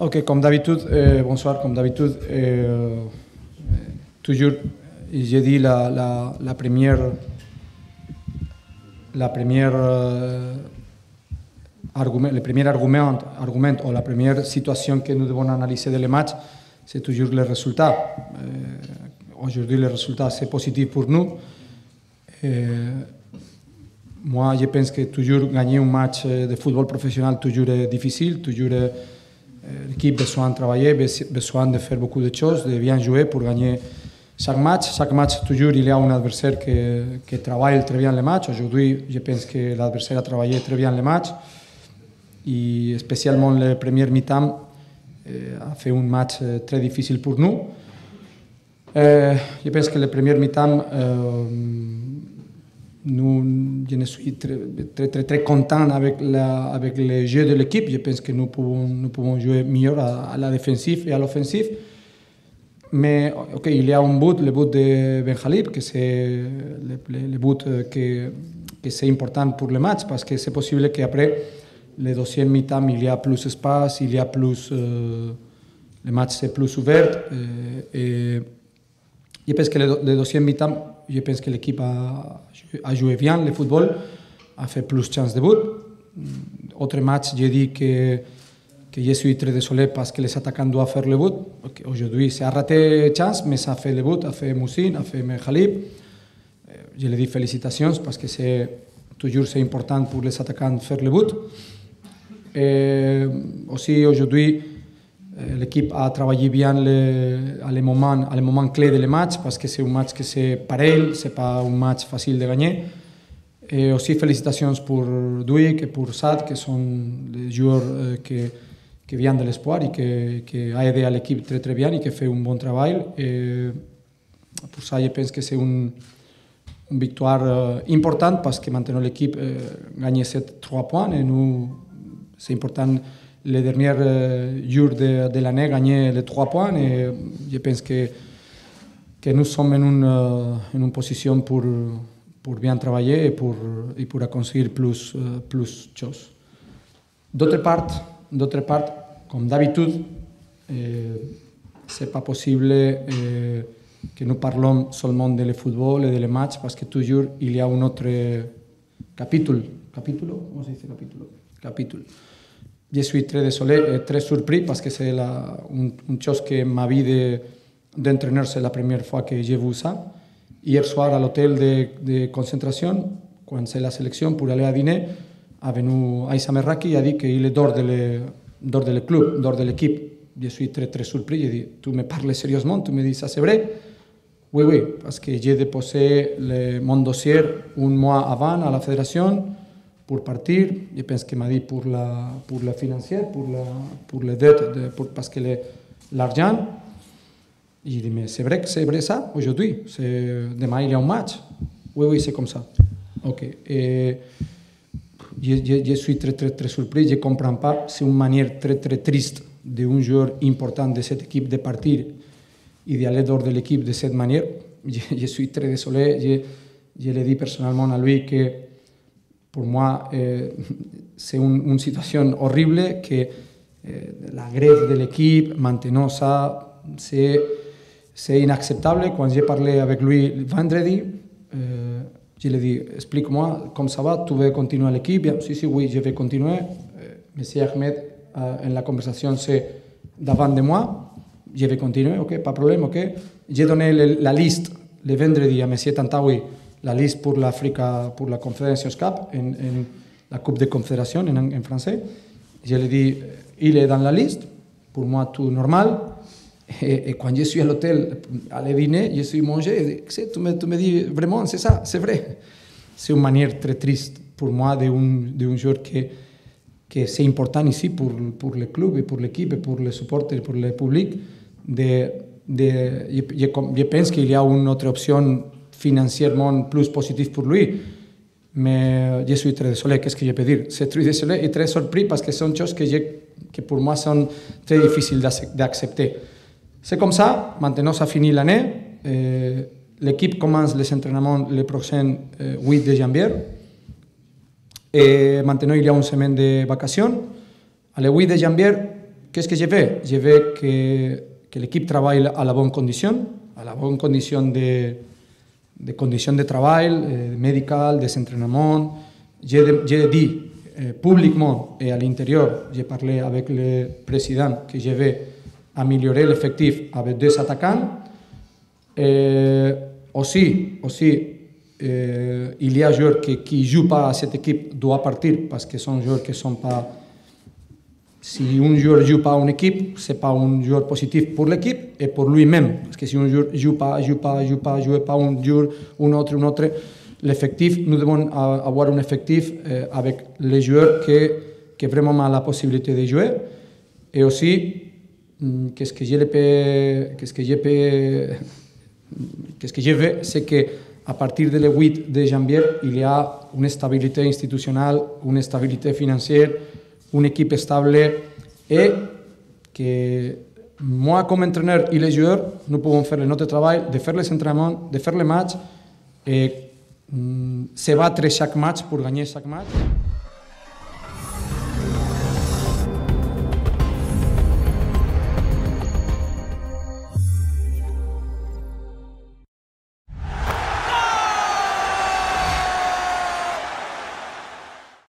Ok, comme d'habitude, euh, bonsoir, comme d'habitude, euh, toujours, j'ai dit la, la, la, première, la première euh, argument, le premier argument, argument ou la première situation que nous devons analyser de le match, c'est toujours le résultat. Aujourd'hui, le résultat, c'est positif pour nous. moi, je pense que toujours gagner un match de football professionnel, toujours est difficile, toujours est L'équipe besoin de travailler, besoin de faire beaucoup de choses, de bien jouer pour gagner chaque match. Chaque match, toujours, il y a un adversaire qui, qui travaille très bien le match. Aujourd'hui, je pense que l'adversaire a travaillé très bien le match. Et spécialement le premier mi-temps a fait un match très difficile pour nous. Euh, je pense que le premier mi-temps, euh, nous, je suis très, très, très, très content avec, la, avec le jeu de l'équipe. Je pense que nous pouvons, nous pouvons jouer mieux à, la défensive et à l'offensive. Mais ok, il y a un but, le but de Benjalib, que c'est le, but que, que c'est important pour le match, parce que c'est possible qu'après, le deuxième mi-temps, il y a plus d'espace, il y a plus... Euh, le match c'est plus ouvert. Euh, et je pense que le, le deuxième mi-temps, je pense que l'équipe a, a, joué bien le football, a fait plus de chances de but. Autre match, j'ai dit que, que je suis très désolé parce que les attaquants doivent faire le but. Okay, Aujourd'hui, ça a raté chance, mais ça a fait le but, a fait Moussine, a fait Mekhalib. Je lui dis félicitations parce que c'est toujours c'est important pour les attaquants de faire le but. Et aussi aujourd'hui, L'équipe a travaillé bien le, à les moments, à les moments clés de le match parce que un match que c'est pareil, c'est pas un match facile de gagner. Et aussi félicitations pour Duik et pour Sad, qui sont les joueurs euh, qui, qui viennent de l'espoir et qui, qui a aidé à l'équipe très très bien et qui fait un bon travail. Et pour ça, je pense que c'est une, une victoire importante parce que maintenant l'équipe euh, gagne 7-3 points et nous, c'est important les derniers jours de, de l'année gagné les trois points et je pense que, que nous sommes en une, en une position pour, pour bien travailler et pour, et pour conseguir plus, plus choses. D'autre part, d'autre part, comme d'habitude, eh, c'est pas possible eh, que nous parlons seulement de le football et de les matchs parce que toujours il y a un autre capítulo, capítulo, comment se dit capítulo? Capítulo je suis très désolé et très surpris parce que c'est une, une chose que ma vie c'est la première fois que j'ai vu ça. Hier soir à l'hôtel de, de, concentration, la sélection pour à dîner, a venu Aïssa Merraki et a dit qu'il est d'or de, le, le club, d'or de l'équipe. Je suis très très surpris. J'ai me parles sérieusement, tu me dis ça c'est vrai Oui, oui, parce que le, mon un mois avant à la fédération pour partir. Je pense qu'il m'a dit pour la, pour la financière, pour, la, pour les dettes, de, pour, parce que l'argent. J'ai dit, mais c'est vrai que c'est vrai ça aujourd'hui Demain, il y a un match. Oui, oui, c'est comme ça. OK. Et je, je, je, suis très, très, très surpris. Je ne comprends pas. C'est une manière très, très triste d'un joueur important de cette équipe de partir et d'aller dehors de l'équipe de cette manière. Je, je, suis très désolé. Je, je l'ai dit personnellement à lui que pour moi, eh, c'est un, une situation horrible que eh, la grève de l'équipe, maintenant ça, c'est, c'est inacceptable. Quand j'ai parlé avec lui vendredi, eh, je lui ai dit, explique-moi comment ça va, tu veux continuer l'équipe Si, si, oui, je vais continuer. Monsieur Ahmed, en la conversation, c'est devant de moi. Je vais continuer, ok, pas de problème, ok. J'ai donné le, la liste le vendredi à Monsieur Tantawi la liste pour l'Africa, pour la Confederations Cup, en, en, la Coupe de Confédération en, en, français. Je lui dit, il est dans la liste, pour moi tout normal. Et, et quand je suis à l'hôtel, à le dîner, je suis mangé, et tu me, tu me dis, vraiment, c'est ça, c'est vrai. C'est une manière très triste pour moi d'un de un joueur que, que c'est important ici pour, pour le club et pour l'équipe pour les supporters, pour le public. De, de, je, je, je pense qu'il y a une autre option financièrement plus positif pour lui. Mais je suis très désolé, qu'est-ce que je peux dire C'est très désolé et très surpris parce que sont choses que, que pour moi sont très difficiles d'accepter. C'est comme ça, maintenant ça finit l'année. Euh, L'équipe commence les entraînements le prochain euh, 8 de janvier. Et maintenant il y a une semaine de vacances. Le 8 de janvier, qu'est-ce que je veux Je veux que, que l'équipe travaille à la bonne condition, à la bonne condition de, de conditions de travail, euh, médicales, des entraînements. J'ai dit euh, publiquement et à l'intérieur, j'ai parlé avec le président que je vais améliorer l'effectif avec deux attaquants. Et aussi, il y a des joueurs qui ne jouent pas à cette équipe doivent partir parce que sont joueurs qui ne sont pas. Si un joueur ne joue pas une équipe, ce n'est pas un joueur positif pour l'équipe et pour lui-même. Parce que si un joueur ne joue pas, joue pas, joue pas, joue pas un jour, un autre, un autre, l'effectif, nous devons avoir un effectif euh, avec les joueurs qui, qui vraiment ont la possibilité de jouer. Et aussi, mm, qu'est-ce que je peux, qu'est-ce que je peux, qu'est-ce que je veux, c'est que à partir du 8 de janvier, il y a une stabilité institutionnelle, une stabilité financière, une équipe stable et que moi, comme entraîneur et les joueurs, nous pouvons faire notre travail, de faire les entraînements, de faire les matchs et mm, se battre chaque match pour gagner chaque match.